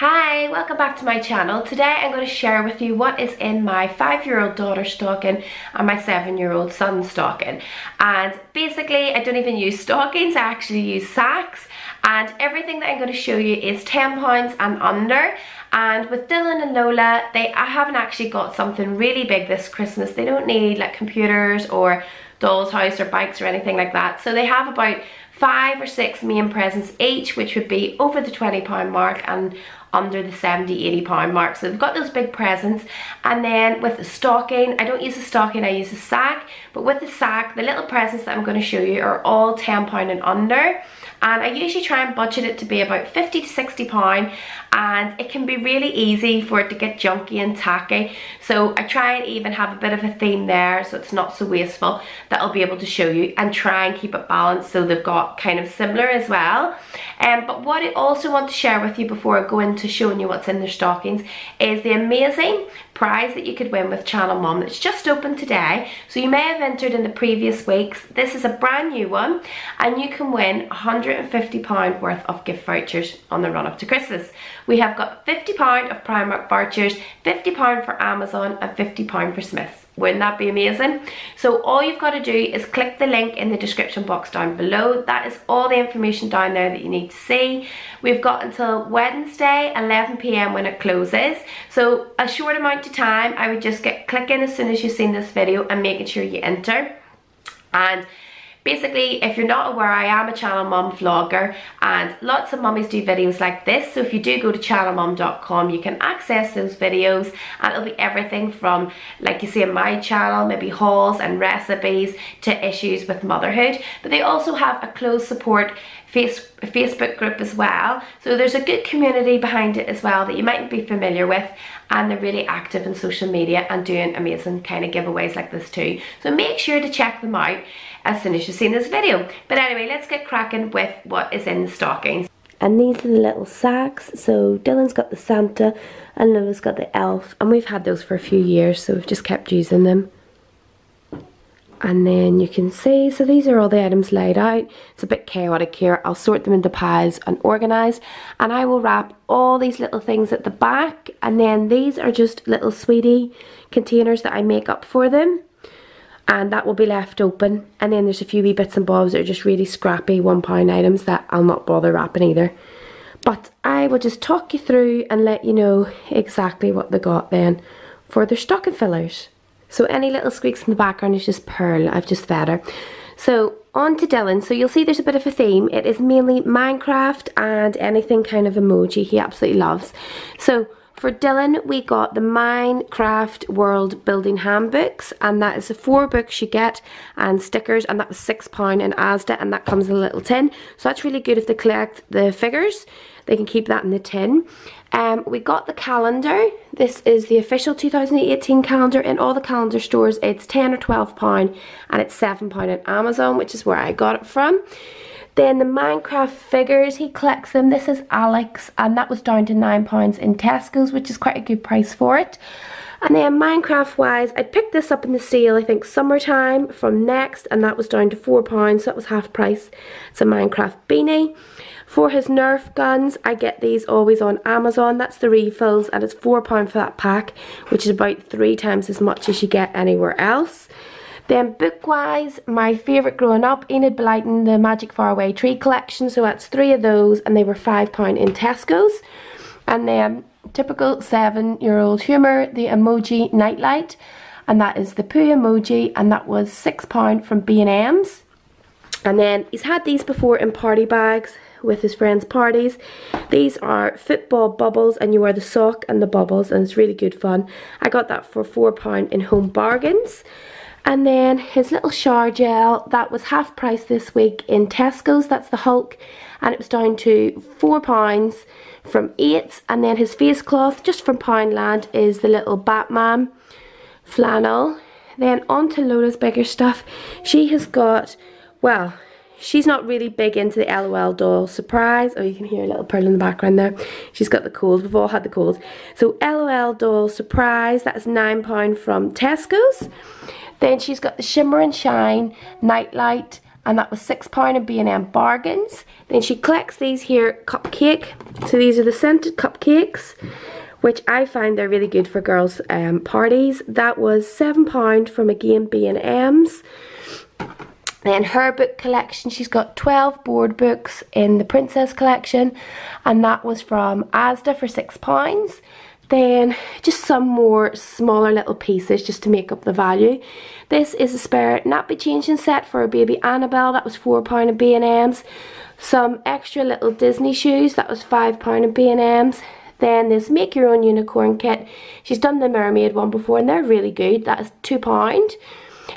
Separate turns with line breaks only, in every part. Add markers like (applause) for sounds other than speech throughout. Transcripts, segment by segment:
Hi, welcome back to my channel. Today I'm going to share with you what is in my five-year-old daughter's stocking and my seven-year-old son's stocking. And basically, I don't even use stockings, I actually use sacks. And everything that I'm going to show you is £10 and under. And with Dylan and Lola, they I haven't actually got something really big this Christmas. They don't need like computers or doll's house or bikes or anything like that. So they have about five or six main presents each, which would be over the £20 mark and under the 70 80 pound mark. So they've got those big presents. And then with the stocking I don't use a stocking I use a sack. But with the sack the little presents that I'm going to show you are all 10 pound and under and I usually try and budget it to be about 50 to 60 pound. And it can be really easy for it to get junky and tacky. So I try and even have a bit of a theme there so it's not so wasteful that I'll be able to show you and try and keep it balanced so they've got kind of similar as well. Um, but what I also want to share with you before I go into showing you what's in their stockings is the amazing prize that you could win with Channel Mum that's just open today. So you may have entered in the previous weeks. This is a brand new one and you can win £150 worth of gift vouchers on the run up to Christmas. We have got £50 of Primark vouchers, £50 for Amazon and £50 for Smyths. Wouldn't that be amazing? So all you've got to do is click the link in the description box down below. That is all the information down there that you need to see. We've got until Wednesday 11pm when it closes. So a short amount of time, I would just get clicking as soon as you've seen this video and making sure you enter. And Basically, if you're not aware, I am a channel mum vlogger and lots of mummies do videos like this. So if you do go to channelmum.com, you can access those videos and it'll be everything from, like you see in my channel, maybe hauls and recipes to issues with motherhood. But they also have a close support face, Facebook group as well. So there's a good community behind it as well that you might be familiar with and they're really active in social media and doing amazing kind of giveaways like this too. So make sure to check them out as soon as you've seen this video. But anyway, let's get cracking with what is in the stockings. And these are the little sacks. So Dylan's got the Santa and Lola's got the elf. And we've had those for a few years, so we've just kept using them and then you can see so these are all the items laid out. It's a bit chaotic here. I'll sort them into piles and organize. And I will wrap all these little things at the back. And then these are just little sweetie containers that I make up for them. And that will be left open. And then there's a few wee bits and bobs that are just really scrappy one pound items that I'll not bother wrapping either. But I will just talk you through and let you know exactly what they got then for their stocking fillers so any little squeaks in the background is just Pearl. I've just fed her. So on to Dylan. So you'll see there's a bit of a theme. It is mainly Minecraft and anything kind of emoji he absolutely loves. So for Dylan, we got the Minecraft World Building Handbooks, and that is the four books you get and stickers, and that was £6 in Asda, and that comes in a little tin. So that's really good if they collect the figures. They can keep that in the tin. Um, we got the calendar. This is the official 2018 calendar. In all the calendar stores, it's 10 or 12 pound and it's 7 pound on Amazon, which is where I got it from. Then the Minecraft figures, he collects them. This is Alex, and that was down to £9 in Tesco's, which is quite a good price for it. And then Minecraft wise, I picked this up in the sale, I think summertime from Next, and that was down to £4, so that was half price. It's a Minecraft beanie. For his Nerf guns, I get these always on Amazon. That's the refills and it's £4 for that pack, which is about three times as much as you get anywhere else. Then book-wise, my favourite growing up, Enid Blyton, the Magic Faraway Tree collection. So that's three of those and they were £5 in Tesco's. And then typical seven-year-old humour, the emoji nightlight. And that is the poo emoji and that was £6 from B&M's. And then he's had these before in party bags with his friends' parties. These are football bubbles and you wear the sock and the bubbles and it's really good fun. I got that for £4 in Home Bargains. And then his little shower gel, that was half price this week in Tesco's, that's the Hulk, and it was down to £4 from 8 And then his face cloth, just from Poundland, is the little Batman flannel. Then on to Lola's bigger stuff. She has got, well, She's not really big into the LOL doll surprise. Oh, you can hear a little pearl in the background there. She's got the cold. We've all had the cold. So LOL doll surprise. That's £9 from Tesco's. Then she's got the Shimmer and Shine Nightlight and that was £6 of B&M bargains. Then she collects these here cupcake. So these are the scented cupcakes, which I find they're really good for girls' um, parties. That was £7 from again B&M's. Then her book collection, she's got 12 board books in the Princess collection, and that was from Asda for £6. Then just some more smaller little pieces just to make up the value. This is a spare nappy changing set for a baby Annabelle, that was £4 of B&M's. Some extra little Disney shoes, that was £5 of B&M's. Then this make your own unicorn kit. She's done the mermaid one before and they're really good, that is £2.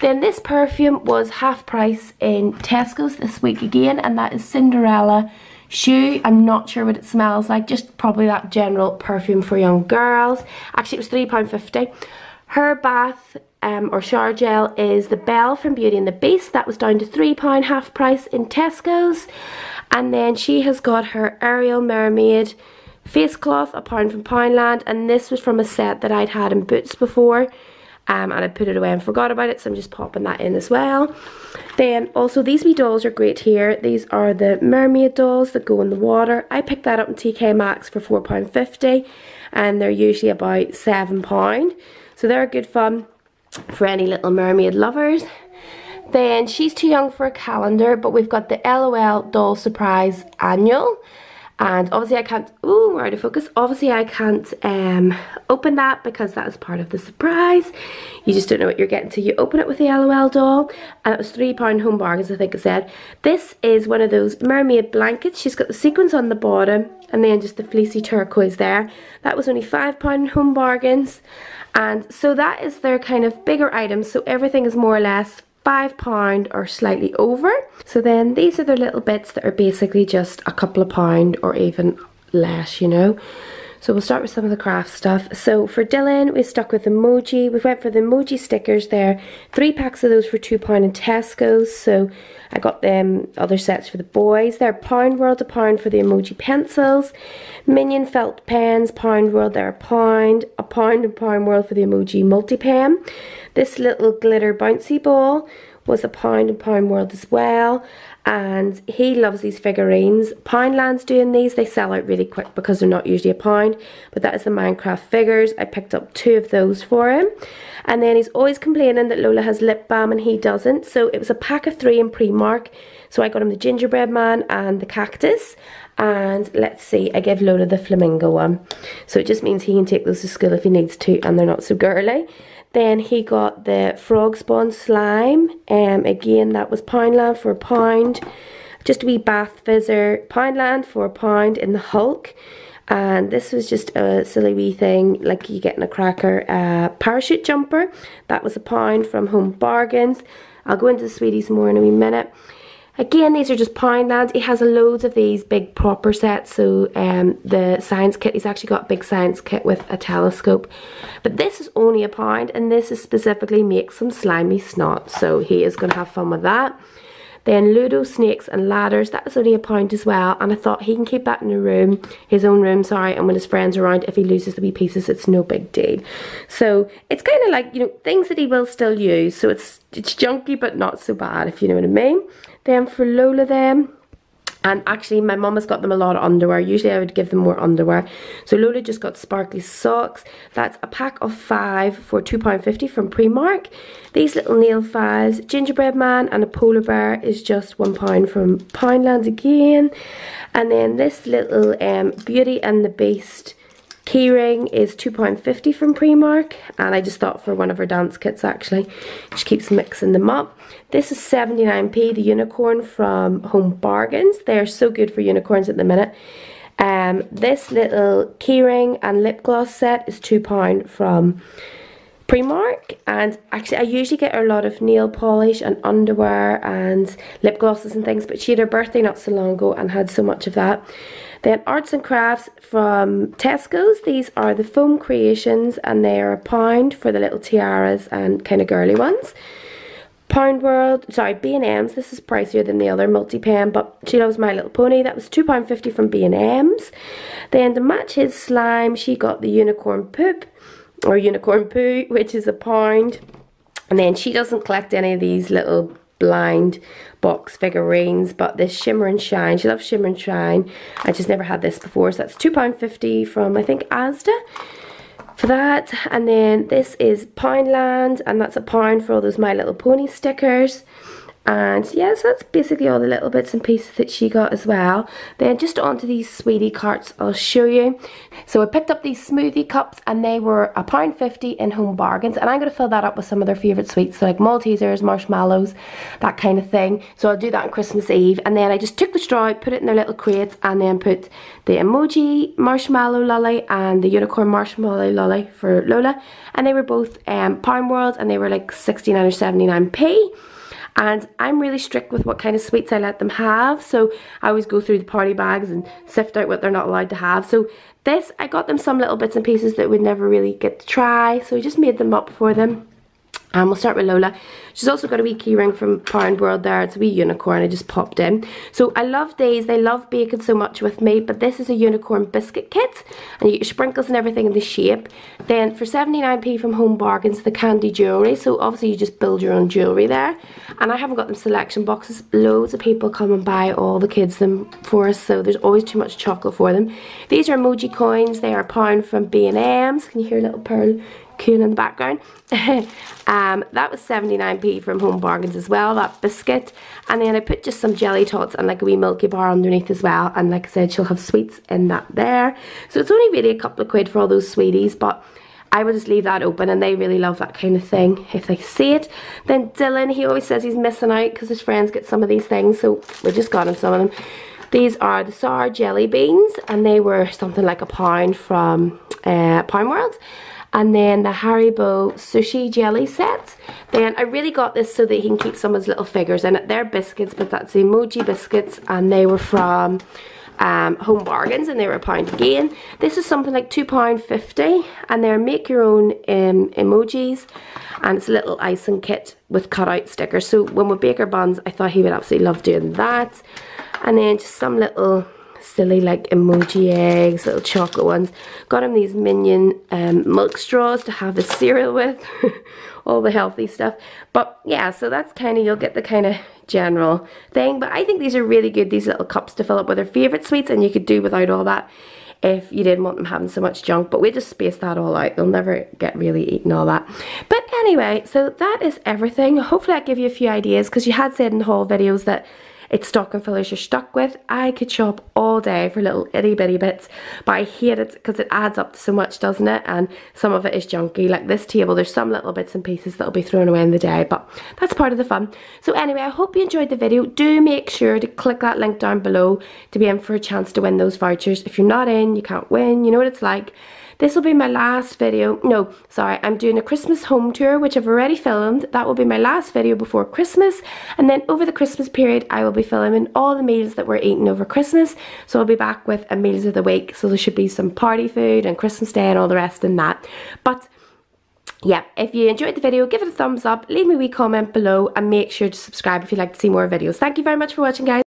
Then this perfume was half price in Tesco's this week again and that is Cinderella shoe. I'm not sure what it smells like, just probably that general perfume for young girls. Actually it was £3.50. Her bath um, or shower gel is the Belle from Beauty and the Beast. That was down to £3 half price in Tesco's. And then she has got her Ariel Mermaid face cloth, a pound from Poundland. And this was from a set that I'd had in Boots before um, and I put it away and forgot about it so I'm just popping that in as well. Then also these wee dolls are great here. These are the mermaid dolls that go in the water. I picked that up in TK Maxx for £4.50 and they're usually about £7. So they're good fun for any little mermaid lovers. Then she's too young for a calendar but we've got the LOL Doll Surprise Annual and obviously I can't, ooh, we're out of focus. Obviously I can't um, open that because that is part of the surprise. You just don't know what you're getting till you open it with the LOL doll. And it was £3 home bargains, I think I said. This is one of those mermaid blankets. She's got the sequins on the bottom and then just the fleecy turquoise there. That was only £5 home bargains. And so that is their kind of bigger items. So everything is more or less £5 or slightly over. So then these are the little bits that are basically just a couple of pound or even less, you know. So we'll start with some of the craft stuff. So for Dylan, we stuck with emoji. We went for the emoji stickers there. Three packs of those for £2 in Tesco's. So I got them other sets for the boys. They're Pound World, a pound for the emoji pencils. Minion felt pens, Pound World, they're a pound. Pound and Pound World for the emoji multi-pen. This little glitter bouncy ball was a pound and Pound World as well and he loves these figurines. Poundland's doing these, they sell out really quick because they're not usually a pound, but that is the Minecraft figures. I picked up two of those for him. And then he's always complaining that Lola has lip balm and he doesn't, so it was a pack of three in Primark. So I got him the gingerbread man and the cactus. And let's see, I gave Lola the flamingo one. So it just means he can take those to school if he needs to and they're not so girly. Then he got the frog spawn slime. Um, again, that was Poundland for a pound. Just a wee bath fizzer. Poundland for a pound in the Hulk. And this was just a silly wee thing, like you get in a cracker. Uh, parachute jumper. That was a pound from Home Bargains. I'll go into the sweeties more in a wee minute. Again, these are just Poundlands. He has loads of these big proper sets. So um, the science kit, he's actually got a big science kit with a telescope. But this is only a pound and this is specifically make some slimy snot. So he is going to have fun with that. Then Ludo, Snakes and Ladders, that is only a pound as well. And I thought he can keep that in a room, his own room, sorry. And when his friends are around, if he loses the wee pieces, it's no big deal. So it's kind of like, you know, things that he will still use. So it's, it's junky, but not so bad, if you know what I mean. Then for Lola then, and actually my mum has got them a lot of underwear. Usually I would give them more underwear. So Lola just got sparkly socks. That's a pack of five for £2.50 from Primark. These little nail files, gingerbread man and a polar bear is just £1 from Poundland again. And then this little um, Beauty and the Beast Keyring is £2.50 from Primark and I just thought for one of her dance kits actually. She keeps mixing them up. This is 79p, the unicorn from Home Bargains. They're so good for unicorns at the minute. Um, this little keyring and lip gloss set is £2 from Primark and actually I usually get her a lot of nail polish and underwear and lip glosses and things but she had her birthday not so long ago and had so much of that. Then Arts and Crafts from Tesco's. These are the foam creations and they are a pound for the little tiaras and kind of girly ones. Pound World, sorry, B&M's. This is pricier than the other multi-pen, but she loves My Little Pony. That was £2.50 from B&M's. Then to match his slime, she got the Unicorn Poop, or Unicorn Poo, which is a pound. And then she doesn't collect any of these little blind box figurines but this shimmer and shine she loves shimmer and shine. I just never had this before so that's £2.50 from I think Asda for that. And then this is Poundland and that's a pound for all those My Little Pony stickers and yeah so that's basically all the little bits and pieces that she got as well. Then just onto these sweetie carts I'll show you. So I picked up these smoothie cups and they were a pound fifty in home bargains. And I'm going to fill that up with some of their favourite sweets so like Maltesers, marshmallows that kind of thing. So I'll do that on Christmas Eve. And then I just took the straw put it in their little crates and then put the emoji marshmallow lolly and the unicorn marshmallow lolly for Lola. And they were both um, pound world and they were like 69 or 79p and I'm really strict with what kind of sweets I let them have. So I always go through the party bags and sift out what they're not allowed to have. So this I got them some little bits and pieces that we'd never really get to try. So I just made them up for them and we'll start with Lola. She's also got a wee keyring from Pound World there. It's a wee unicorn I just popped in. So I love these. They love baking so much with me. But this is a unicorn biscuit kit. And you get your sprinkles and everything in the shape. Then for 79p from Home Bargains, the candy jewellery. So obviously you just build your own jewellery there. And I haven't got them selection boxes. Loads of people come and buy all the kids them for us. So there's always too much chocolate for them. These are emoji coins. They are a pound from B&M's. Can you hear a little pearl coon in the background. (laughs) um, that was 79p from Home Bargains as well, that biscuit. And then I put just some jelly tots and like a wee milky bar underneath as well. And like I said, she'll have sweets in that there. So it's only really a couple of quid for all those sweeties, but I will just leave that open and they really love that kind of thing if they see it. Then Dylan, he always says he's missing out because his friends get some of these things, so we just got him some of them. These are the sour jelly beans and they were something like a pound from uh, Pound World and then the Haribo sushi jelly set. Then I really got this so that he can keep some of his little figures in it. They're biscuits, but that's emoji biscuits, and they were from um, Home Bargains, and they were a pound again. This is something like £2.50, and they're make your own um, emojis, and it's a little icing kit with cutout stickers. So when we bake our buns, I thought he would absolutely love doing that. And then just some little silly like emoji eggs, little chocolate ones. Got him these Minion um, milk straws to have his cereal with. (laughs) all the healthy stuff. But yeah, so that's kind of, you'll get the kind of general thing. But I think these are really good, these little cups to fill up with their favourite sweets. And you could do without all that if you didn't want them having so much junk. But we just space that all out. They'll never get really eaten all that. But anyway, so that is everything. Hopefully I give you a few ideas because you had said in the haul videos that it's stocking fillers you're stuck with. I could shop all day for little itty bitty bits, but I hate it because it adds up to so much, doesn't it? And some of it is junky. Like this table, there's some little bits and pieces that'll be thrown away in the day, but that's part of the fun. So anyway, I hope you enjoyed the video. Do make sure to click that link down below to be in for a chance to win those vouchers. If you're not in, you can't win. You know what it's like. This will be my last video. No, sorry, I'm doing a Christmas home tour, which I've already filmed. That will be my last video before Christmas. And then over the Christmas period, I will be filming all the meals that we're eating over Christmas. So I'll be back with a meals of the week. So there should be some party food and Christmas Day and all the rest in that. But yeah, if you enjoyed the video, give it a thumbs up, leave me a wee comment below and make sure to subscribe if you'd like to see more videos. Thank you very much for watching guys.